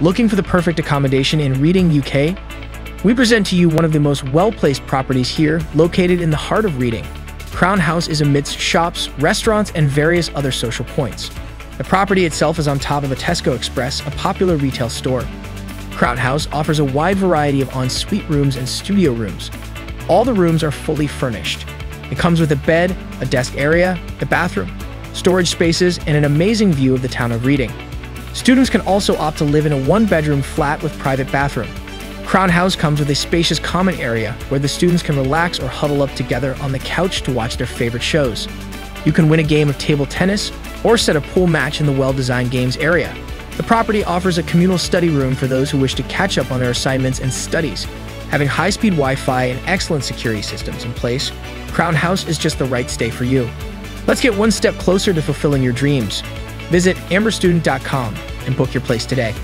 Looking for the perfect accommodation in Reading, UK? We present to you one of the most well-placed properties here, located in the heart of Reading. Crown House is amidst shops, restaurants, and various other social points. The property itself is on top of a Tesco Express, a popular retail store. Crown House offers a wide variety of ensuite rooms and studio rooms. All the rooms are fully furnished. It comes with a bed, a desk area, a bathroom, storage spaces, and an amazing view of the town of Reading. Students can also opt to live in a one-bedroom flat with private bathroom. Crown House comes with a spacious common area where the students can relax or huddle up together on the couch to watch their favorite shows. You can win a game of table tennis or set a pool match in the well-designed games area. The property offers a communal study room for those who wish to catch up on their assignments and studies. Having high-speed Wi-Fi and excellent security systems in place, Crown House is just the right stay for you. Let's get one step closer to fulfilling your dreams. Visit amberstudent.com and book your place today.